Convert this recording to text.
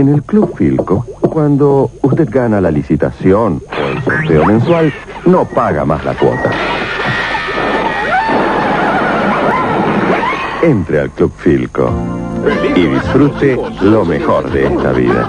En el Club Filco, cuando usted gana la licitación o el sorteo mensual, no paga más la cuota. Entre al Club Filco y disfrute lo mejor de esta vida.